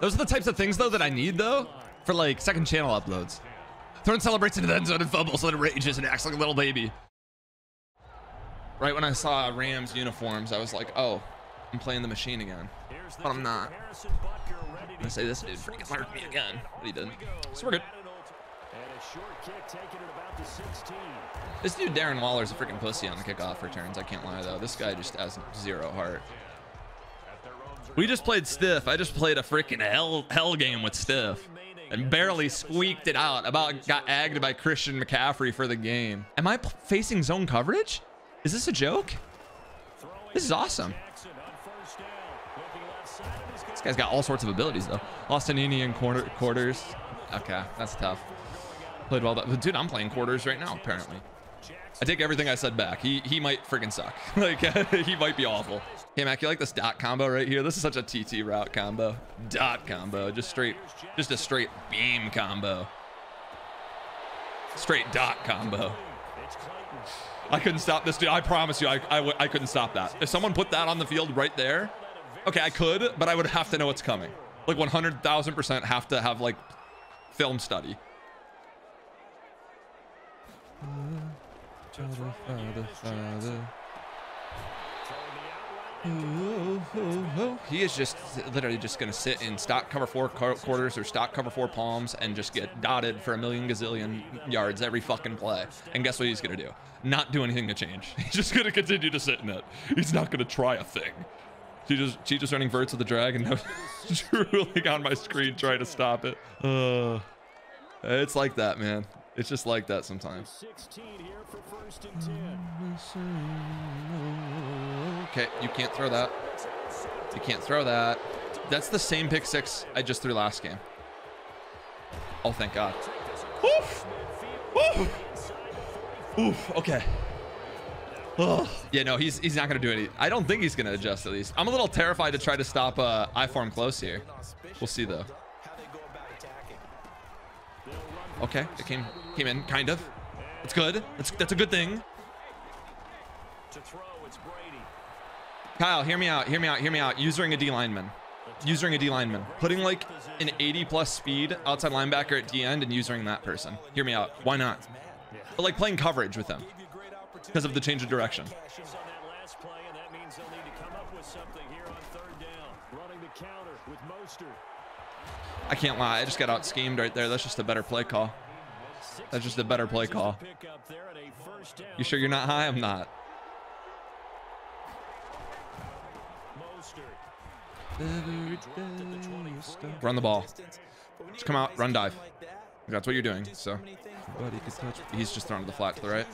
Those are the types of things though that I need though for like second channel uploads. Throne celebrates into the end zone and fumbles and rages and acts like a little baby. Right when I saw Rams uniforms, I was like, oh, I'm playing the machine again. But I'm not. I'm gonna say this dude freaking marked me again, but he didn't. So we're good. This dude Darren Waller is a freaking pussy on the kickoff returns. I can't lie though. This guy just has zero heart. We just played stiff. I just played a freaking hell hell game with stiff and barely squeaked it out. About got agged by Christian McCaffrey for the game. Am I facing zone coverage? Is this a joke? This is awesome. This guy's got all sorts of abilities though. Lost an in quarter quarters. Okay, that's tough. Played well, but dude, I'm playing quarters right now apparently. I take everything I said back. He he might freaking suck. like he might be awful. Hey Mac, you like this dot combo right here? This is such a TT route combo. Dot combo, just straight, just a straight beam combo. Straight dot combo. I couldn't stop this dude. I promise you, I, I, I couldn't stop that. If someone put that on the field right there, okay, I could, but I would have to know what's coming. Like 100,000% have to have like film study. Father, father, father. He is just literally just going to sit in stock cover four quarters or stock cover four palms and just get dotted for a million gazillion yards every fucking play. And guess what he's going to do? Not do anything to change. He's just going to continue to sit in it. He's not going to try a thing. She just she just running verts of the dragon. and on my screen trying to stop it. Uh, it's like that, man. It's just like that sometimes. Okay, you can't throw that. You can't throw that. That's the same pick six I just threw last game. Oh, thank God. Oof. Oof. Oof. Okay. Oh. Yeah, no, he's he's not gonna do any. I don't think he's gonna adjust at least. I'm a little terrified to try to stop uh, I form close here. We'll see though. Okay, it came came in kind of. It's good. That's that's a good thing. Kyle, hear me out. Hear me out. Hear me out. Using a D lineman. Using a D lineman. Putting like an 80 plus speed outside linebacker at D end and using that person. Hear me out. Why not? But like playing coverage with them because of the change of direction. I can't lie. I just got out schemed right there. That's just a better play call. That's just a better play call. You sure you're not high? I'm not. Run the ball. Just come out, run dive. That's what you're doing. So, he's just throwing to the flat to the right.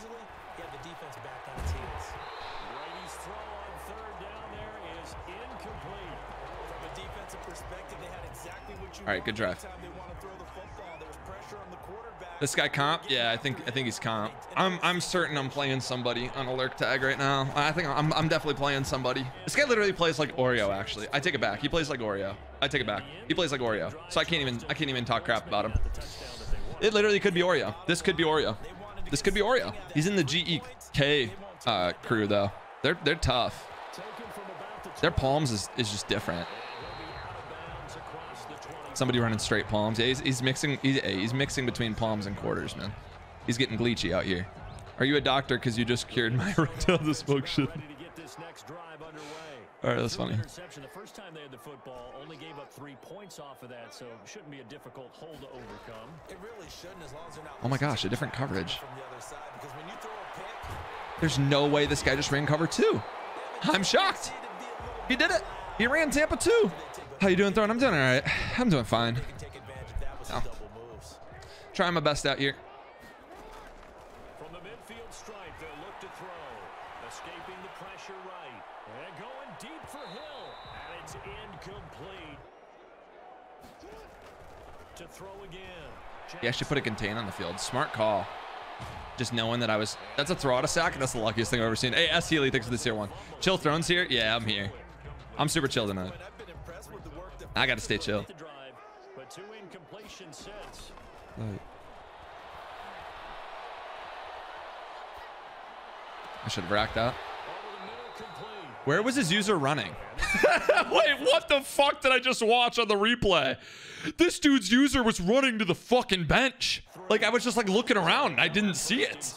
All right, good drive. This guy comp? Yeah, I think I think he's comp. I'm I'm certain I'm playing somebody on a lurk tag right now. I think I'm I'm definitely playing somebody. This guy literally plays like Oreo. Actually, I take it back. He plays like Oreo. I take it back. He plays like Oreo. So I can't even I can't even talk crap about him. It literally could be Oreo. This could be Oreo. This could be Oreo. He's in the GEK uh, crew though. They're they're tough. Their palms is is just different somebody running straight palms. Yeah, he's, he's mixing. He's, he's mixing between palms and quarters, man. He's getting glitchy out here. Are you a doctor? Because you just cured my erectile dysfunction. All right, that's funny. The first time they had the football, only gave up three points off of that, so shouldn't be a difficult hole to overcome. It really shouldn't, as long as they're not. Oh my gosh, a different coverage. There's no way this guy just ran cover two. I'm shocked. He did it. He ran Tampa two. How you doing, Throne? I'm doing all right. I'm doing fine. Oh. Trying my best out here. From the midfield stripe, they'll look to throw. Escaping the pressure right. And going deep for Hill. And it's incomplete. To throw again. He actually put a contain on the field. Smart call. Just knowing that I was... That's a throw out of sack. That's the luckiest thing I've ever seen. Hey, S. Healy, thanks for this tier one. Chill Thrones here? Yeah, I'm here. I'm super chill tonight. I got to stay chill. Right. I should have racked out. Where was his user running? Wait, what the fuck did I just watch on the replay? This dude's user was running to the fucking bench. Like I was just like looking around. and I didn't see it.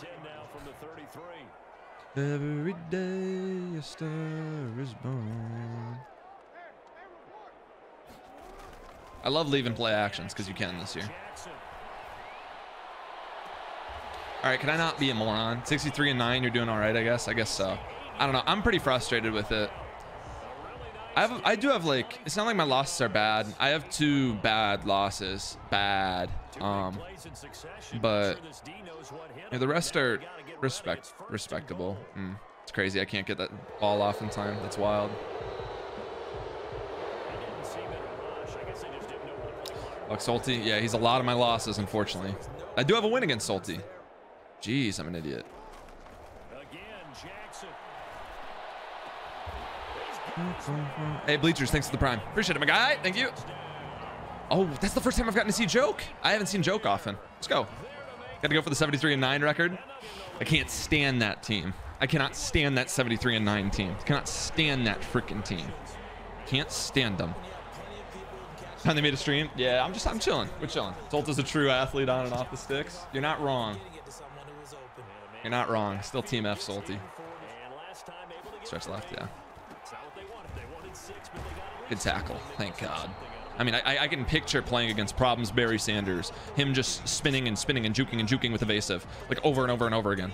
Every day a star is born. I love leaving play actions because you can this year. All right, can I not be a moron? 63 and 9, you're doing all right, I guess. I guess so. I don't know. I'm pretty frustrated with it. I have I do have like it's not like my losses are bad. I have two bad losses. Bad. Um but yeah, the rest are respect respectable. Mm, it's crazy. I can't get that ball off in time. That's wild. Like Salty, yeah, he's a lot of my losses, unfortunately. I do have a win against Salty. Jeez, I'm an idiot. Hey, Bleachers, thanks for the prime. Appreciate it, my guy. Thank you. Oh, that's the first time I've gotten to see Joke. I haven't seen Joke often. Let's go. Got to go for the 73 and 9 record. I can't stand that team. I cannot stand that 73 and 9 team. Cannot stand that freaking team. Can't stand them. Time they made a stream? Yeah, I'm just, I'm chilling. We're chilling. Zolta's a true athlete on and off the sticks. You're not wrong. You're not wrong. Still Team F salty. Stretch left, yeah. Good tackle. Thank God. I mean, I, I can picture playing against problems Barry Sanders. Him just spinning and spinning and juking and juking with evasive. Like over and over and over again.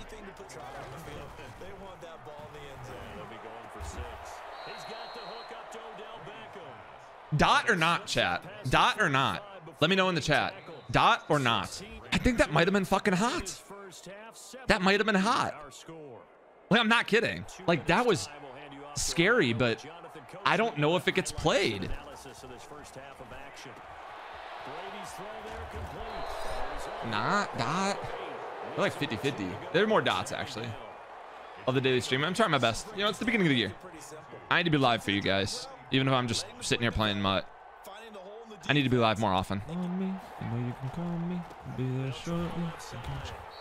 Dot or not, chat? Dot or not? Let me know in the chat. Dot or not? I think that might have been fucking hot. That might have been hot. Like, I'm not kidding. Like, that was scary, but I don't know if it gets played. Not dot. They're like 50-50. They're more dots actually. Of the daily stream. I'm trying my best. You know, it's the beginning of the year. I need to be live for you guys. Even if I'm just sitting here playing MUT. I need to be live more often.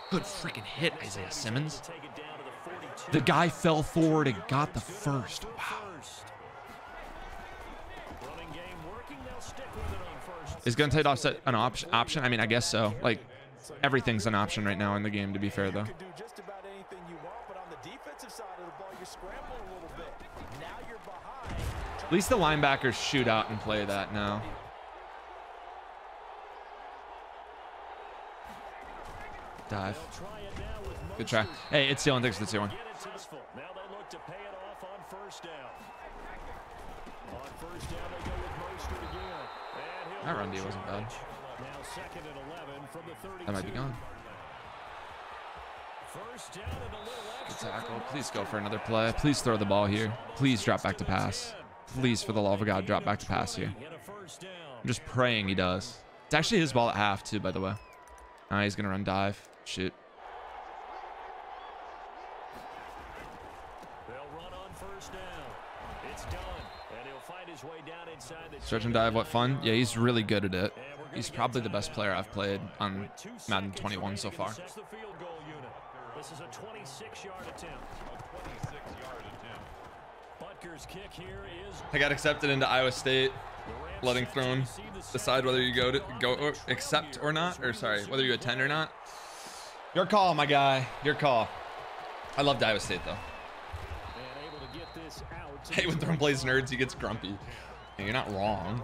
Good freaking hit, Isaiah Simmons. The guy fell forward and got the first. Wow. Is gun tight offset an op option? I mean, I guess so. Like, everything's an option right now in the game, to be fair, though. Least the linebackers shoot out and play that now. Dive. Good try. Hey, it's Dylan. Thanks for the tier one. That run D wasn't bad. That might be gone. Good tackle. Please go for another play. Please throw the ball here. Please drop back to pass. Please, for the love of God, drop back to pass here. I'm just praying he does. It's actually his ball at half, too, by the way. Ah, he's going to run dive. Shoot. Stretch and dive, what fun. Yeah, he's really good at it. He's probably the best player I've played on Madden 21 so far. This is a 26-yard attempt. I got accepted into Iowa State. Letting Throne decide whether you go to go or accept or not, or sorry, whether you attend or not. Your call, my guy. Your call. I love Iowa State though. Hey, when Throne plays nerds, he gets grumpy. And you're not wrong.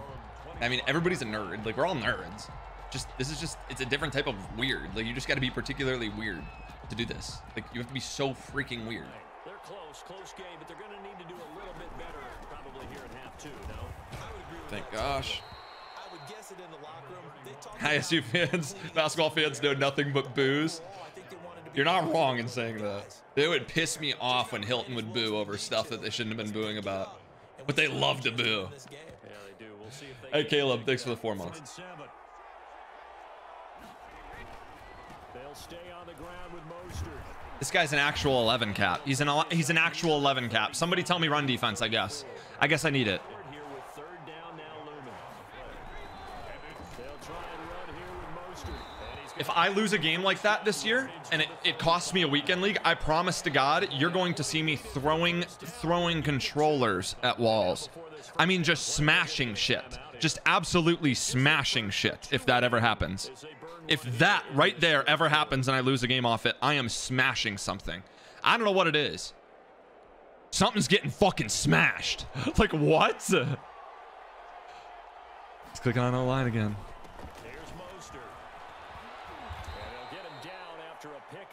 I mean, everybody's a nerd. Like, we're all nerds. Just, this is just, it's a different type of weird. Like, you just got to be particularly weird to do this. Like, you have to be so freaking weird. They're close, close game, but they're going to need to do a little bit better probably here in half two, no? Thank gosh. I would guess it in the locker room. ISU fans, basketball fans know nothing but booze. You're not wrong in saying that. It would piss me off when Hilton would boo over stuff that they shouldn't have been booing about. But they love to boo. Hey, Caleb, thanks for the four months. This guy's an actual 11 cap. He's an he's an actual 11 cap. Somebody tell me run defense, I guess. I guess I need it. If I lose a game like that this year and it, it costs me a weekend league, I promise to God, you're going to see me throwing throwing controllers at walls. I mean, just smashing shit. Just absolutely smashing shit if that ever happens. If that right there ever happens and I lose a game off it, I am smashing something. I don't know what it is. Something's getting fucking smashed. like, what? He's clicking on the line again.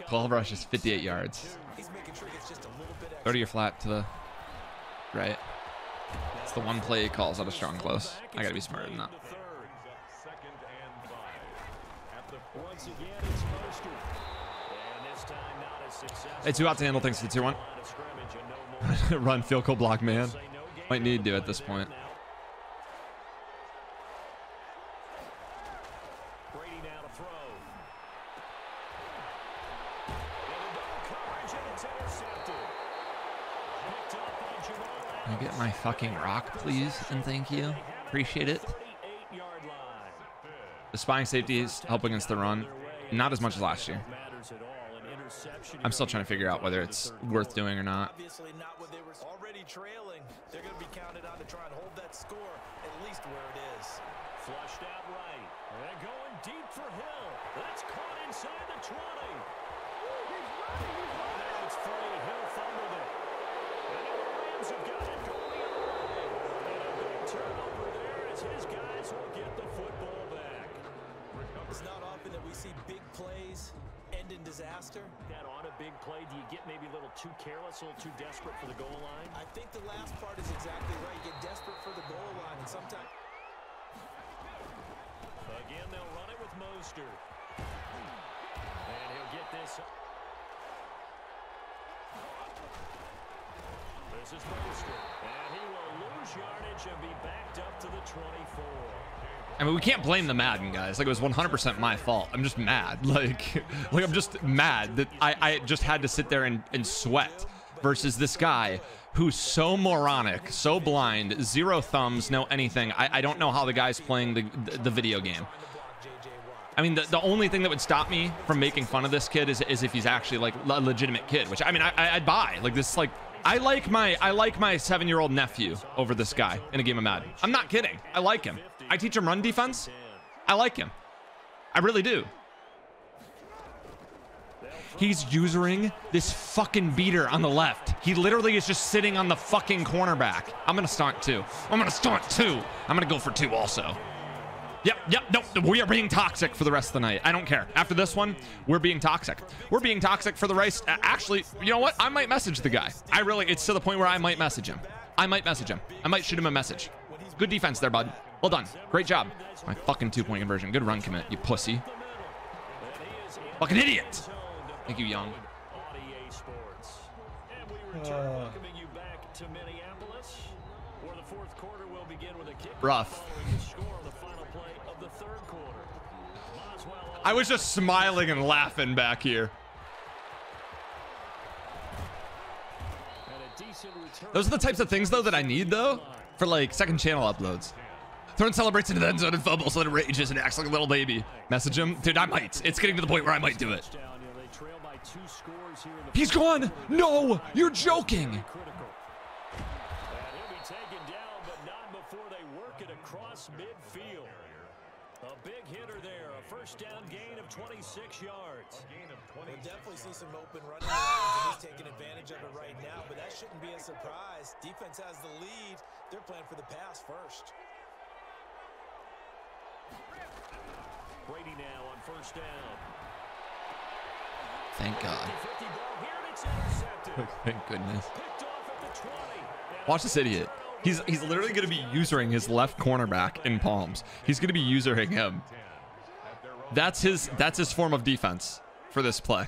12 rushes, 58 yards. 30 or flat to the right. It's the one play he calls out a strong close. I gotta be smarter than that. Hey, two out to handle things to 2 1. Run field goal block, man. Might need to at this point. Can I get my fucking rock, please? And thank you. Appreciate it. The spying safeties help against the run. Not as much as last year. I'm still trying to figure out whether it's worth doing or not. Obviously not when they were already trailing. They're going to be counted on to try and hold that score at least where it is. Flushed out right. And going deep for Hill. That's caught inside the 20. There it's free. Hill fumbled it. And the Rams have got it going away. And a big turnover there as his guys will get the football back. It's not often that we see big plays end in disaster. That on a big play, do you get maybe a little too careless, a little too desperate for the goal line? I think the last part is exactly right. You get desperate for the goal line, and sometimes... Again, they'll run it with Mostert. And he'll get this... This is Mostert. And he will lose yardage and be backed up to the 24. I mean, we can't blame the Madden guys. Like it was 100% my fault. I'm just mad. Like, like I'm just mad that I, I just had to sit there and, and sweat versus this guy who's so moronic, so blind, zero thumbs, no anything. I, I don't know how the guy's playing the, the, the video game. I mean, the, the only thing that would stop me from making fun of this kid is, is if he's actually like a legitimate kid, which I mean, I, I'd buy. Like this, like I like my I like my seven-year-old nephew over this guy in a game of Madden. I'm not kidding. I like him. I teach him run defense. I like him. I really do. He's usering this fucking beater on the left. He literally is just sitting on the fucking cornerback. I'm going to stunt two. I'm going to stunt two. I'm going to go for two also. Yep, yep, nope. We are being toxic for the rest of the night. I don't care. After this one, we're being toxic. We're being toxic for the race. Actually, you know what? I might message the guy. I really, it's to the point where I might message him. I might message him. I might shoot him a message. Good defense there, bud. Well done. Great job. My fucking two-point conversion. Good run commit, you pussy. Fucking idiot. Thank you, Young. Uh. Rough. I was just smiling and laughing back here. Those are the types of things, though, that I need, though, for, like, second channel uploads. Throne celebrates into the end zone and fumbles, so it rages and acts like a little baby. Message him. Dude, I might. It's getting to the point where I might do it. He's gone. No, you're joking. A big hitter there, a first down gain of 26 yards. We'll definitely see some open running he's taking advantage of it right now, but that shouldn't be a surprise. Defense has the lead. They're playing for the pass first. Brady now on first down. Thank God. Thank goodness. Watch this idiot. He's he's literally going to be usering his left cornerback in palms. He's going to be usering him. That's his that's his form of defense for this play.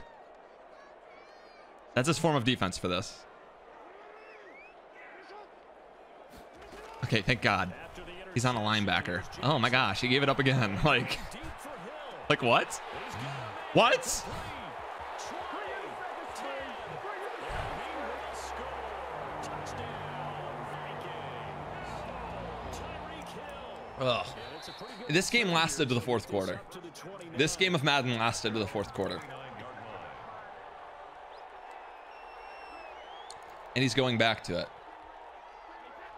That's his form of defense for this. Okay, thank God. He's on a linebacker. Oh my gosh, he gave it up again. Like like what? What? Ugh. This game lasted to the fourth quarter. up to the 29. This game of Madden lasted to the fourth quarter. 29 yard line. And he's going back to it.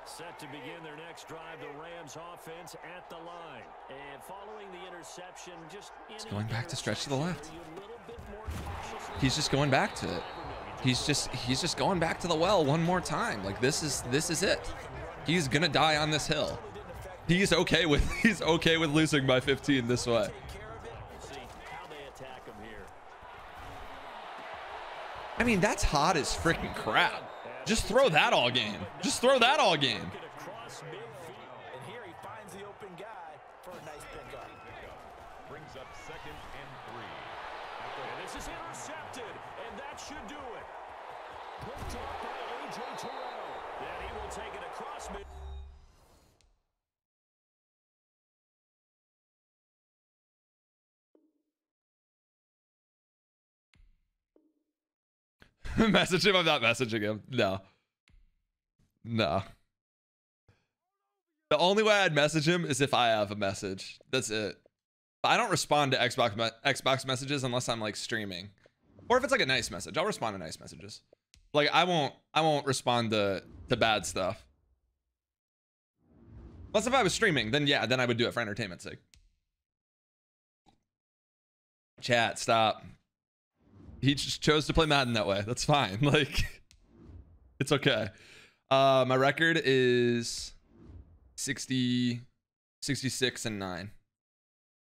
Set to begin their next drive, the Rams offense at the line. And following the interception, just He's going back to stretch to the left. interception, are you a little bit more cautious? He's just going back to it. He's just he's just going back to the well one more time. Like this is this is it. He's gonna die on this hill. He's okay with he's okay with losing by 15 this way. We'll see how they attack him here. I mean, that's hot as freaking crap. Just throw that all game. Just throw that all game. Get across midfield. And here he finds the open guy for a nice pickup. Brings up second and three. And this is intercepted, and that should do it. Picked up by A.J. Terrell. And he will take it across mid. Message him. I'm not messaging him. No. No. The only way I'd message him is if I have a message. That's it. I don't respond to Xbox me- Xbox messages unless I'm like streaming, or if it's like a nice message. I'll respond to nice messages. Like I won't. I won't respond to to bad stuff. Unless if I was streaming, then yeah, then I would do it for entertainment's sake. Chat, stop. He just chose to play Madden that way. That's fine. Like, it's okay. Uh, my record is 60, 66 and 9.